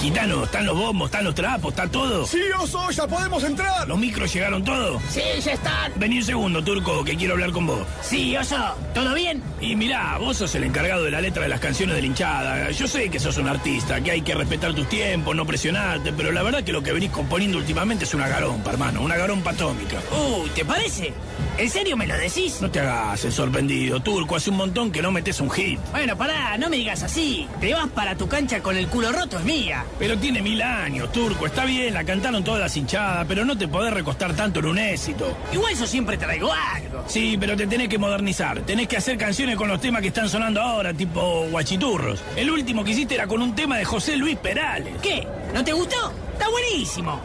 Gitano, ¿están los bombos, están los trapos, está todo? Sí, oso, ya podemos entrar. ¿Los micros llegaron todos? Sí, ya están. Vení un segundo, Turco, que quiero hablar con vos. Sí, oso, ¿todo bien? Y mirá, vos sos el encargado de la letra de las canciones de la hinchada. Yo sé que sos un artista, que hay que respetar tus tiempos, no presionarte, pero la verdad que lo que venís componiendo últimamente es una garompa, hermano, una garompa atómica. Uy, ¿te parece? ¿En serio me lo decís? No te hagas el sorprendido, Turco, hace un montón que no metes un hit. Bueno, pará, no me digas así. Te vas para tu cancha con el culo roto, es mía. Pero tiene mil años, Turco, está bien, la cantaron todas las hinchadas, pero no te podés recostar tanto en un éxito. Igual yo siempre traigo algo. Sí, pero te tenés que modernizar, tenés que hacer canciones con los temas que están sonando ahora, tipo guachiturros. El último que hiciste era con un tema de José Luis Perales. ¿Qué? ¿No te gustó? Está buenísimo.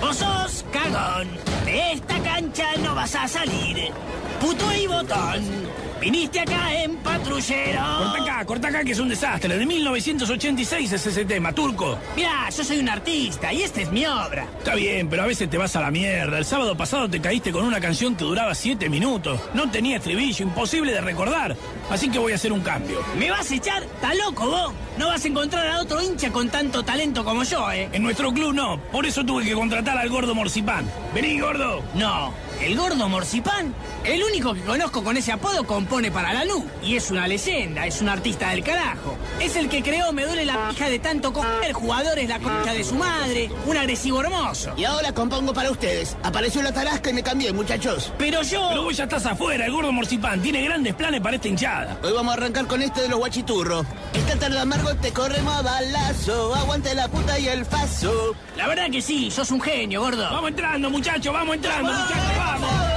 Vos sos cagón. De esta cancha no vas a salir. Puto y botón. Viniste acá en patrullero. Corta acá, corta acá que es un desastre. De 1986 es ese tema, turco. Mirá, yo soy un artista y esta es mi obra. Está bien, pero a veces te vas a la mierda. El sábado pasado te caíste con una canción que duraba 7 minutos. No tenía estribillo, imposible de recordar. Así que voy a hacer un cambio. ¿Me vas a echar? ¿Está loco vos? No vas a encontrar a otro hincha con tanto talento como yo, ¿eh? En nuestro club no. Por eso tuve que contratar al gordo Morcipán. Vení, gordo. No. ¿El gordo Morcipán? El único que conozco con ese apodo compone para la luz. Y es una leyenda, es un artista del carajo. Es el que creó Me duele la pija de tanto coger jugadores la concha de su madre. Un agresivo hermoso. Y ahora compongo para ustedes. Apareció la tarasca y me cambié, muchachos. Pero yo... Pero vos ya estás afuera, el gordo Morcipán. Tiene grandes planes para esta hinchada. Hoy vamos a arrancar con este de los guachiturros. Esta tarde amargo te corremos a balazo. Aguante la puta y el faso. La verdad que sí, sos un genio, gordo. Vamos entrando, muchachos, vamos entrando, muchachos. Vamos. Vamos!